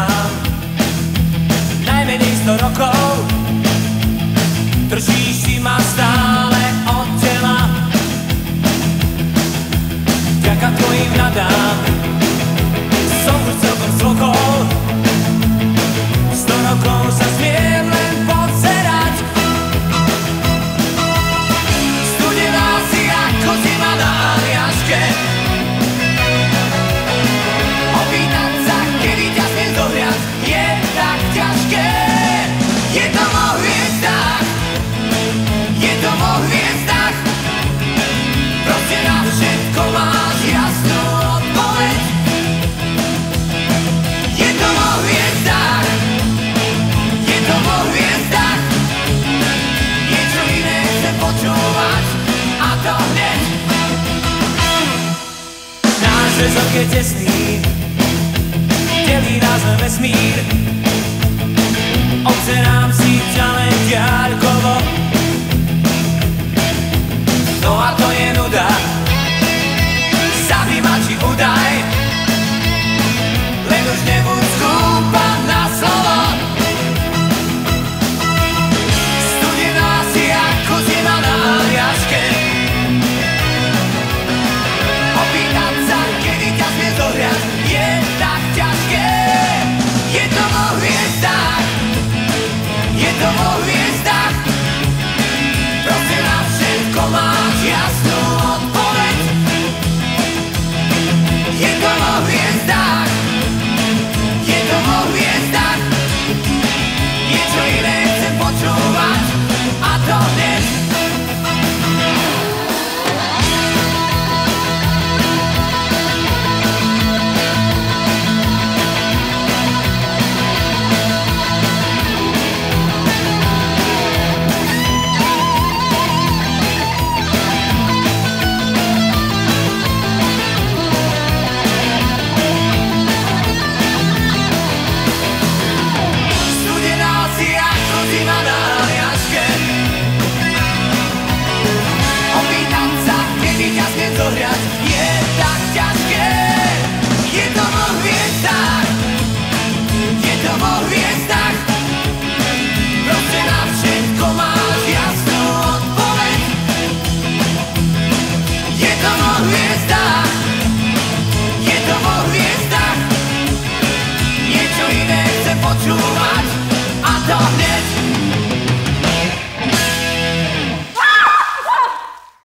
sám Najmenej 100 rokov Držíš tesný, delí nás vesmír. Obce nám síťa